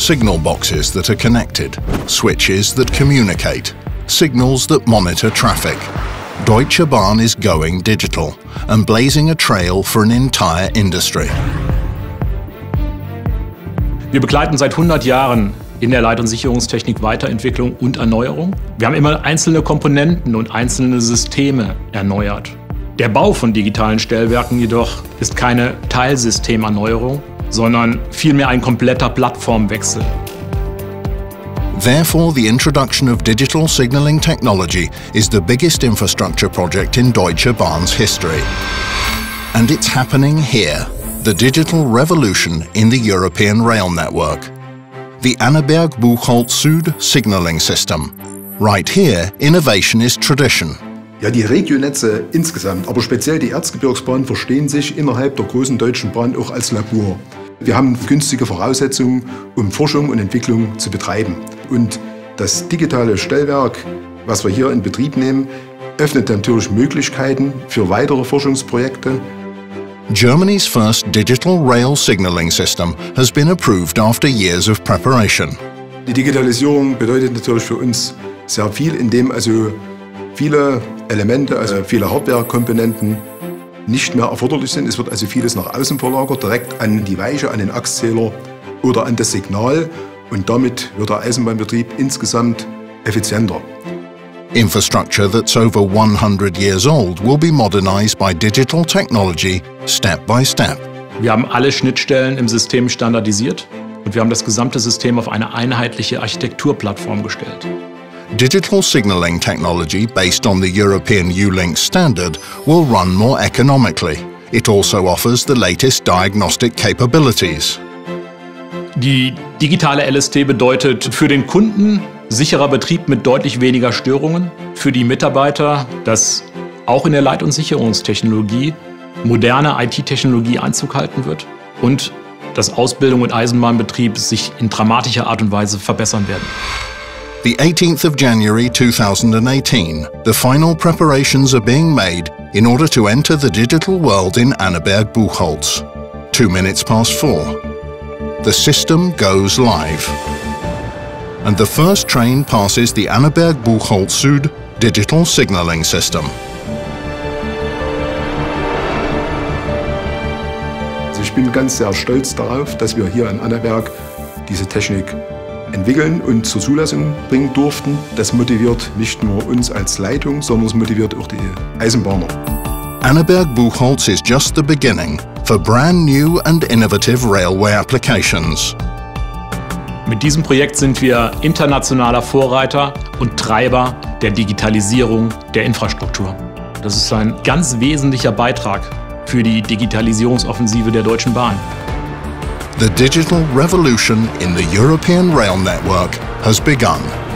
signal boxes that are connected, switches that communicate, signals that monitor traffic. Deutsche Bahn is going digital and blazing a trail for an entire industry. Wir begleiten seit 100 Jahren in der Leit- und Sicherungstechnik Weiterentwicklung und Erneuerung. Wir haben immer einzelne Komponenten und einzelne Systeme erneuert. Der Bau von digitalen Stellwerken jedoch ist keine Teilsystemerneuerung, sondern vielmehr ein kompletter Plattformwechsel. Therefore, the introduction of digital signalling technology is the biggest infrastructure project in Deutsche Bahn's history. And it's happening here, the digital revolution in the European rail network. The Annaberg Buchholz Süd signalling system. Right here, innovation is tradition. Ja, die Regionetze insgesamt, aber speziell die Erzgebirgsbahn verstehen sich innerhalb der großen deutschen Bahn auch als Labor. Wir haben günstige Voraussetzungen, um Forschung und Entwicklung zu betreiben. Und das digitale Stellwerk, was wir hier in Betrieb nehmen, öffnet natürlich Möglichkeiten für weitere Forschungsprojekte. Germany's first digital rail signalling system has been approved after years of preparation. Die Digitalisierung bedeutet natürlich für uns sehr viel, indem also viele Elemente, also viele Hardware-Komponenten nicht mehr erforderlich sind. Es wird also vieles nach außen verlagert, direkt an die Weiche, an den Achszähler oder an das Signal. Und damit wird der Eisenbahnbetrieb insgesamt effizienter. Infrastructure that's over 100 years old will be modernized by digital technology step by step. Wir haben alle Schnittstellen im System standardisiert und wir haben das gesamte System auf eine einheitliche Architekturplattform gestellt. Digital signaling technology based on the European U-Link standard will run more economically. It also offers the latest diagnostic capabilities. Die digitale LST bedeutet für den Kunden sicherer Betrieb mit deutlich weniger Störungen, für die Mitarbeiter, dass auch in der Leit- und Sicherungstechnologie moderne IT-Technologie Einzug halten wird und dass Ausbildung und Eisenbahnbetrieb sich in dramatischer Art und Weise verbessern werden. The 18th of January 2018, the final preparations are being made in order to enter the digital world in Annaberg Buchholz. Two minutes past four. The system goes live. And the first train passes the Annaberg Buchholz Süd digital signaling system. Ich bin ganz sehr stolz darauf, dass wir hier in Annaberg diese Technik entwickeln und zur Zulassung bringen durften. Das motiviert nicht nur uns als Leitung, sondern es motiviert auch die Eisenbahner. Annaberg Buchholz is just the beginning for brand new and innovative railway applications. Mit diesem Projekt sind wir internationaler Vorreiter und Treiber der Digitalisierung der Infrastruktur. Das ist ein ganz wesentlicher Beitrag für die Digitalisierungsoffensive der Deutschen Bahn. The digital revolution in the European rail network has begun.